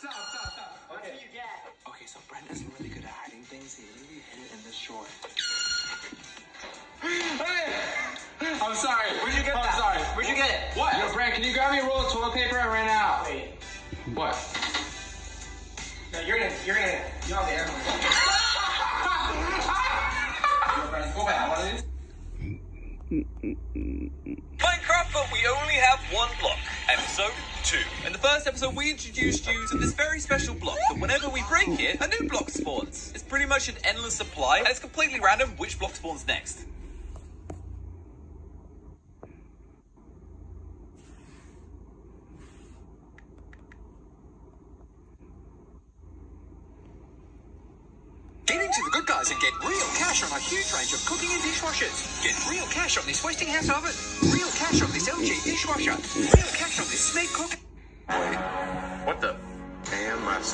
Stop, stop, stop. What Okay. do you get? Okay, so Brenda's really good at hiding things. He really hid it in the short. I'm sorry. Where'd you get I'm that? sorry. Where'd you get it? What? Yo, Brent, can you grab me a roll of toilet paper? I ran out. Wait. What? No, you're gonna, you're gonna, you're on the air. Go back. What is Minecraft, but we only have one block. Episode 2. In the first episode, we introduced you to this very special block that whenever we break it, a new block spawns. It's pretty much an endless supply, and it's completely random which block spawns next. Get into the good guys and get real cash on a huge range of cooking and dishwashers. Get real cash on this Westinghouse oven. Real cash on this LG dishwasher. Real cash on this Smeg cook.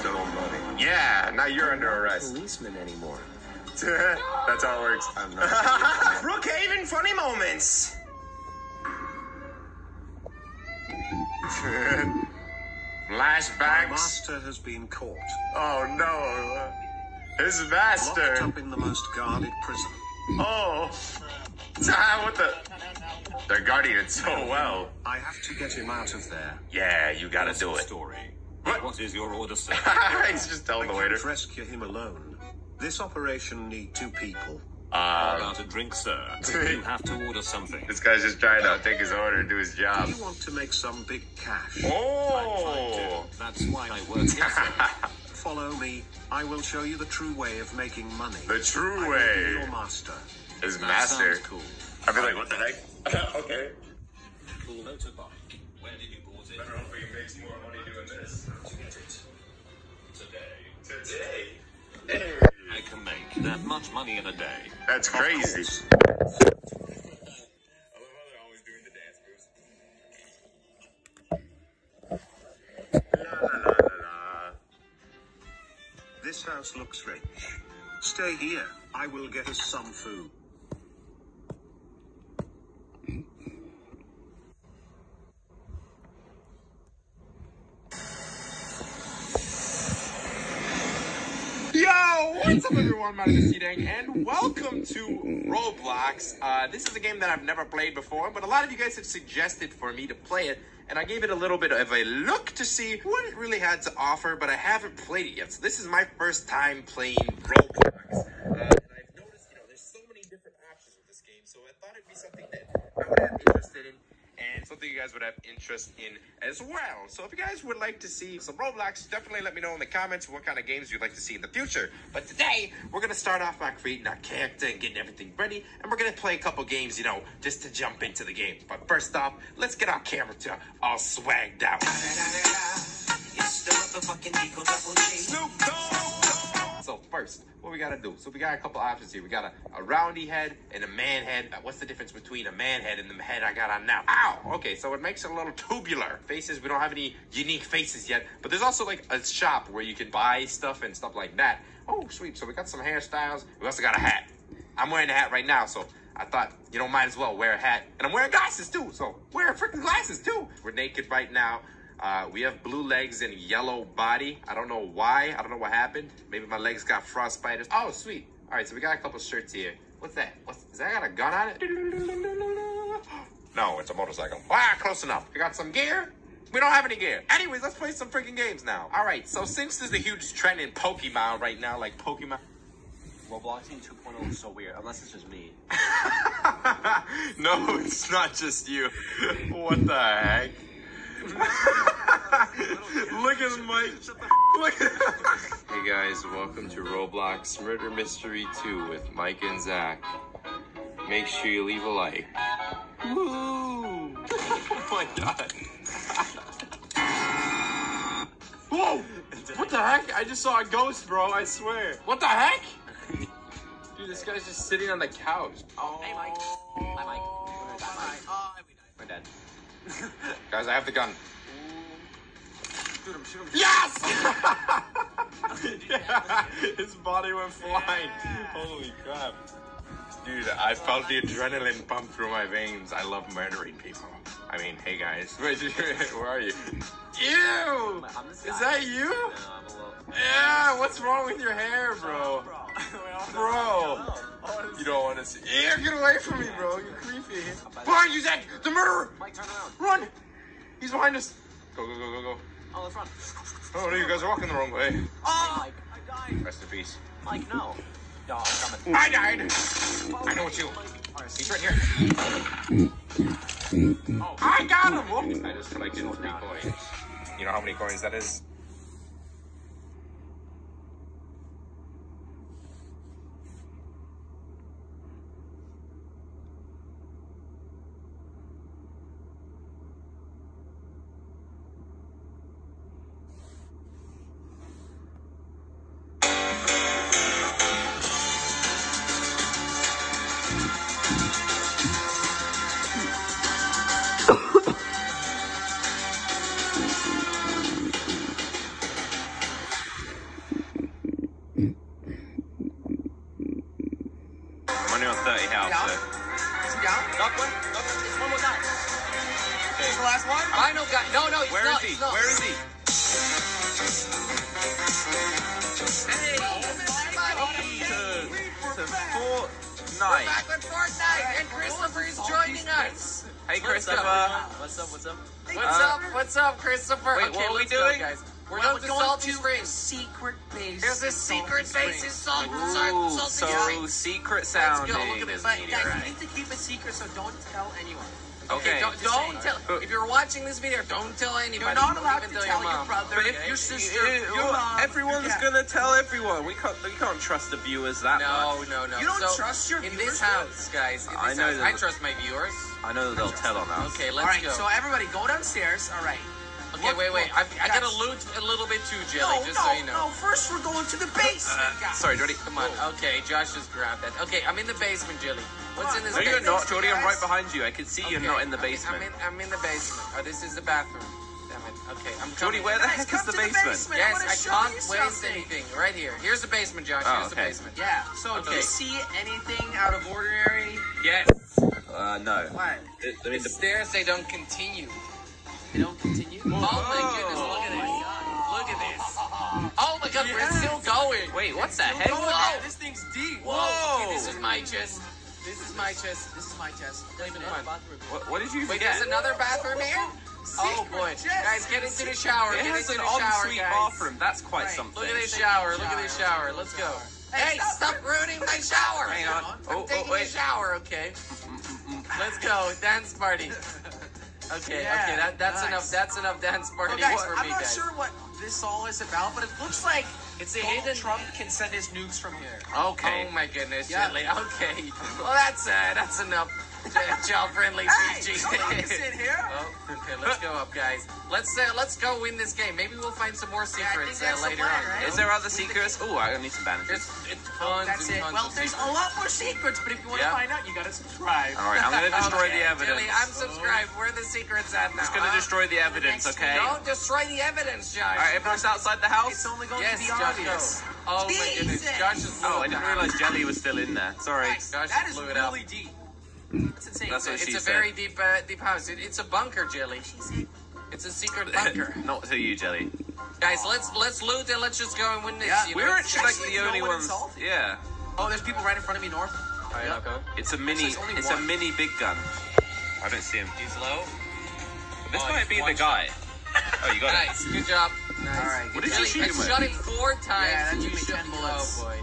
Wait, what the? And my stone money. Yeah, now you're under arrest. Policeman anymore. That's how it works. I'm not. Brookhaven funny moments. My Flashbacks. master has been caught. Oh no, his master. Locked up in the most guarded prison. Oh, Ah, what the? They're guarding it so well. I have to get him out of there. Yeah, you gotta do it. Story. What? What is your order, sir? He's just I telling the waiter. can't rescue him alone. This operation need two people. Uh, About a drink, sir. You have to order something. this guy's just trying to take his order and do his job. You want to make some big cash. Oh, That's why I work here, sir. Follow me. I will show you the true way of making money. the true I will be way. your master. His That master. sounds cool. I'd be like, what the heck? okay. Cool motorbike. Where did you bought it? hope he makes more money doing this. To get it. Today. Today. I can make that much money in a day. That's crazy. course. I love how they're always doing the dance moves. La la la la la. This house looks rich. Stay here. I will get us some food. Yo, My name and welcome to Roblox. Uh, this is a game that I've never played before, but a lot of you guys have suggested for me to play it, and I gave it a little bit of a look to see what it really had to offer, but I haven't played it yet. So this is my first time playing Roblox. Uh, and I've noticed, you know, there's so many different options with this game, so I thought it'd be something that I would have interested in and something you guys would have interest in as well. So if you guys would like to see some Roblox, definitely let me know in the comments what kind of games you'd like to see in the future. But today, we're gonna start off by creating our character and getting everything ready, and we're gonna play a couple games, you know, just to jump into the game. But first off, let's get our character all swagged out. So first, what we gotta do? So we got a couple options here. We got a, a roundy head and a man head. What's the difference between a man head and the head I got on now? Ow! Okay, so it makes it a little tubular. Faces, we don't have any unique faces yet, but there's also like a shop where you can buy stuff and stuff like that. Oh, sweet. So we got some hairstyles. We also got a hat. I'm wearing a hat right now, so I thought, you know, might as well wear a hat. And I'm wearing glasses too, so wear freaking glasses too. We're naked right now. Uh, we have blue legs and yellow body. I don't know why. I don't know what happened. Maybe my legs got frostbite. Oh, sweet. All right, so we got a couple shirts here. What's that? What's is that got a gun on it? No, it's a motorcycle. Ah, close enough. We got some gear. We don't have any gear. Anyways, let's play some freaking games now. All right, so since there's a huge trend in Pokemon right now, like Pokemon. Robloxing 2.0 is so weird, unless it's just me. no, it's not just you. What the heck? Look at Mike. Look at Hey guys, welcome to Roblox Murder Mystery 2 with Mike and Zach. Make sure you leave a like. Woo! Oh my god. Whoa! What the heck? I just saw a ghost, bro, I swear. What the heck? Dude, this guy's just sitting on the couch. Oh. Hey, Mike. Mike. Guys, I have the gun. Shoot him, shoot him. Yes! yeah, his body went flying. Holy crap. Dude, I felt the adrenaline pump through my veins. I love murdering people. I mean, hey guys. Wait, where are you? Ew! Is that you? Yeah, what's wrong with your hair, bro? Bro! You don't want to see. Ew, get away from me, bro. You're creepy. Behind you, Zach! The murderer! Mike, turn around. Run! He's behind us. Go, go, go, go, go. Oh, let's run. Oh, no, you guys are walking the wrong way. Oh, ah. Mike, I died. Rest in peace. Mike, no. No, I'm coming. I died! Oh, I know it's you. He's right here. Oh, I got him! Whoops. I just collected three coins. You know how many coins that is? No, no, he's Where not. is he? he's not. Where is he? To Fortnite. Back with Fortnite, and Christopher is joining us. Hey, What's Christopher. up? What's up? What's up? What's Uh, up? What's up, Christopher? Wait, okay, what are we let's go, doing? guys. We're Well, going to we're going Salty to Springs. Secret base. There's a secret base in Springs. Salt, Ooh, Salt, Salty so Springs. secret go, sounding. look at this. But meteorite. guys, you need to keep it secret, so don't tell anyone. Okay. Don't, don't tell. If you're watching this video, don't tell anybody. You're not allowed to tell tell your mom. brother, But if your you- sister, you- your mom. everyone's yeah. gonna tell everyone. We can't. We can't trust the viewers that No, much. no, no. no. You don't so, trust your in viewers, In this house, guys. In this I know house, that- I trust my viewers. I know that they'll tell on us. Okay, let's right, go. so everybody go downstairs. All right. okay, Look- wait, wait. look, I, I gotta loot a little bit too, Jelly, No, just no, so you know. no. First, we're going to the uh, basement. guys. Sorry, Jordy. Come on. Okay, Josh just grabbed that. Okay, I'm in the basement, Jelly. What's in this No, you're not, Jordy. I'm right behind you. I can see you're not in the I'm basement. I'm in, I'm in the basement. Oh, this is the bathroom. Damn it. Okay, I'm Jordy, coming. where the Guys, heck is the to the basement? basement. Yes, I I can't you waste something. anything. Right here. Here's the basement, Josh. Oh, Here's the basement. Yeah. So, do you see anything out of ordinary? Yes. Uh, no. What? I The mean, the, stairs say don't continue. They don't continue. Oh my goodness, look at this. Look at this. Oh my god, we're still going. wait, what the heck? Oh, Whoa. man, this thing's deep. Whoa. Okay, this is my chest. This is my chest. This is my chest. Not even one. What, what did you Wait, forget? there's another bathroom here? Oh boy. Guys, get into the shower. It Get has into an the shower, ensuite guys. bathroom. That's quite Right. something. Look at this shower. Look at this shower. Let's go. Hey, stop ruining my shower. Hang on. I'm Oh, oh taking oh, a wait. shower, okay? Let's go. Dance party. Okay, Yeah, okay, that, that's nice. enough. That's enough dance party Well, guys, for I'm me, not guys. sure what this all is about, but it looks like It's a Donald hidden. Trump can send his nukes from here. Okay. Oh my goodness, Yeah. Okay. Well, that's uh, that's enough. Child friendly Hey, PG. don't let me sit here. Oh, okay, let's go up, guys. Let's uh, let's go win this game. Maybe we'll find some more Yeah, I think secrets that's uh, later plan, on. right? Is there other secrets? Oh, I need some bandages. There's it's tons That's and it. tons Well, of there's secrets. a lot more secrets, but if you want Yeah. to find out, you gotta subscribe. All right, I'm gonna destroy Okay, the evidence. Chili, I'm subscribed. Where are the secrets at now? just gonna huh? destroy the evidence, Next okay? Don't destroy the evidence, Josh. All right, everyone's outside the house. It's only going yes, to be Josh, obvious. go. Oh my goodness, Jesus. Josh is Oh, I didn't realize Jelly was still in there. Sorry. Guys, Josh that just is blew it up. really deep. It's insane. That's what It's she a said. very deep, uh, deep house. It, it's a bunker, Jelly. It's a secret bunker. Not to you, Jelly. Guys, let's let's loot and let's just go and win this. Yeah, you we're it's- actually like actually the no only one ones. insulted. Yeah. Oh, there's people right in front of me north. Oh, yeah, okay. It's a mini. there's only It's a mini big gun. I don't see him. He's low. This Oh, might be the one guy. Oh, you got it. Nice, good job. Nice. All right, What did you shoot I him with? shot him four times. Yeah, that and you me shot 10 me- bullets. Oh boy.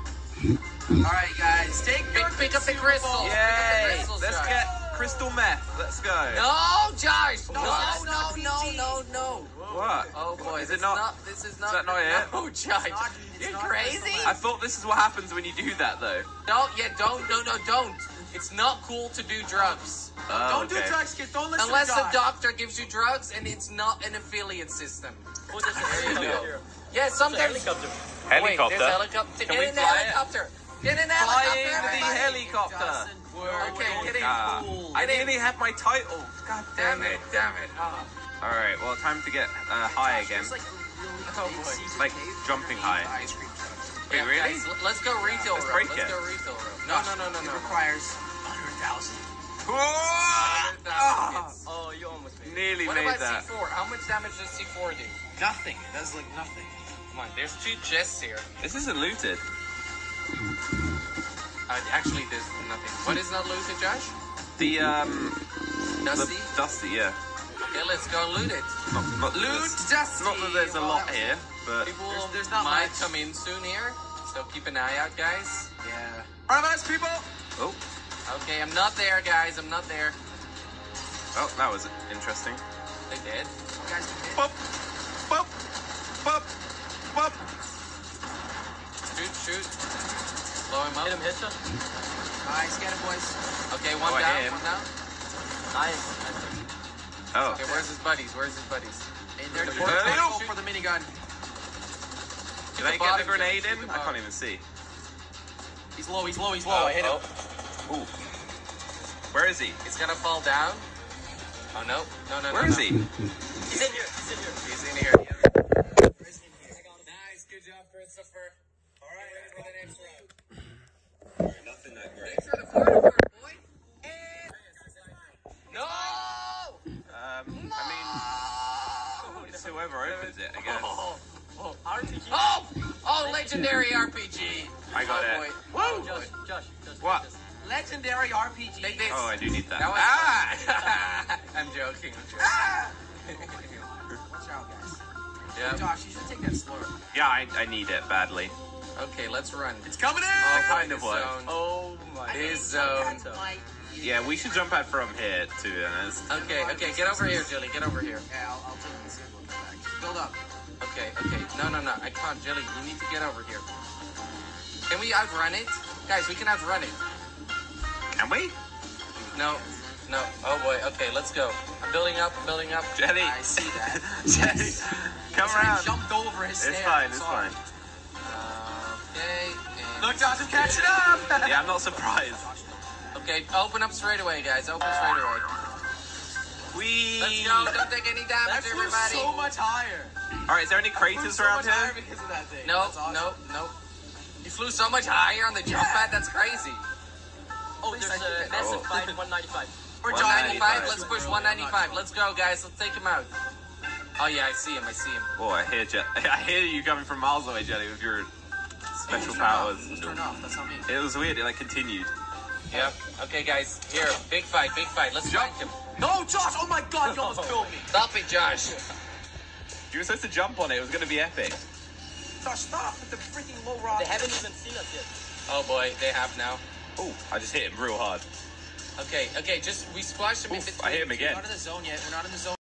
All right, guys, take Pick, your pick up the crystals. Pick up the Yay! crystals, Let's Josh. get crystal meth. Let's go. No, Josh. No, that's no, not no, no, no. What? Oh boy, Is this it not? This is not. Is that not it? No, Josh. not- it's You're crazy. crystal I thought this is what happens when you do that, though. Don't. Yeah. Don't. No. No. Don't. It's not cool to do drugs. Oh, Don't do drugs, kid. Don't listen Unless to the Doc. doctor gives you drugs and it's not an affiliate system. Really? Yeah, sometimes. Wait, there's a helicopter. Can we in the fly it? Helicopter. Get in the helicopter. in the helicopter. Doesn't work. Okay, get in. Ah, I nearly had my title. God Damn damn it! it. Damn it! Oh, All right, well, time to get uh, high again. Like really Oh, big boy. secret Like jumping high. of Ice cream trucks. Wait, yeah, really? Guys, let's go retail Let's room. break Let's it. go retail room. No, no, no, no, It no. requires 100,000. Ah! Oh, Oh, you almost made. Nearly What made about that. C4? How much damage does C4 do? Nothing. It does like nothing. Come on, there's two chests here. This isn't looted. Uh, actually, there's nothing. What is not looted, Josh? The um, Dusty? the dusty, yeah. Okay, let's go loot it. Not, not Loot there's- Dusty! Not that there's a Well, lot here, but People There's- there's not might much. come in soon here, so keep an eye out, guys. Yeah. front of us, people. Oh, Okay, I'm not there, guys. I'm not there. oh, that was interesting. They did. Guys, you hit. Bop, bop, bop, bop. Shoot, shoot. Blow him. Oh, hit him, hit you. Nice, get it, boys. Okay, one Oh, down, one down. Nice. nice. Oh, Okay, where's his buddies? Where's his buddies? In there, the Shoot. port. Shoot. Go for the minigun. did I get the grenade in? the I can't even see. He's low, he's low, he's low. Oh, I hit him. Oh. Ooh. Where is he? He's gonna fall down. Oh no, no, no, Where no. is no. he? He's in here. He's in here. He's in here. Nice, good job, Christopher. All right, ready for the next round. Nothing that great. Thanks for the photo, boy. No! Um, I mean, it's whoever opens it, I guess. Oh, oh, RPG. Oh! Oh, legendary RPG. I got oh, it. Boy. Whoa! Josh, Josh, Josh. What? Josh. Legendary RPG. This. Oh, I do need that. That ah! I'm joking. I'm joking. Ah! Watch out, guys. yeah. Josh, you should take that yeah, I, I need it badly. Okay, let's run. It's coming in! Oh, kind of his was. zone. Oh my. His zone. Yeah, we should jump out from here, to be honest. Okay, okay, get over here, Jilly. Get over here. Yeah, I'll, I'll take this one back. Build up. Okay, okay. No, no, no. I can't, Jelly. You need to get over here. Can we outrun it? Guys, we can outrun it. Can we? No, no. Oh boy. Okay, let's go. I'm building up. I'm building up. Jelly! I see that. Jelly! Come This guy around! jumped over his It's stand. fine, it's Sorry. fine. Okay. Look, Josh, I'm catching up! Yeah, I'm not surprised. okay. Open up straight away, guys. Open straight away. We. Let's go. Don't take any damage, That everybody. so much higher. Alright, is there any Flew craters so around much here? because of that thing. No, awesome. no, no. You flew so much higher on the jump pad. That's crazy. Oh, there's a massive Oh. fight 195. We're 195. Let's push 195. Let's go, guys. Let's take him out. Oh yeah, I see him. I see him. Oh, I hear Je- I hear you coming from miles away, Jelly, with your special Turn off. powers. Just off. That's not me. It was weird, it like continued. Yep. Okay, guys. Here, big fight, big fight. Let's jump him. No, Josh! Oh my god, you almost oh, killed me. Stop it, Josh. You were supposed to jump on it, it was gonna be epic. Josh, stop with the freaking low rock. They haven't even seen us yet. Oh boy, they have now. Oh, I just hit him real hard. Okay, okay. Just we splashed him in Oof, between. I hit him again. We're again. not in the zone yet. We're not in the zone.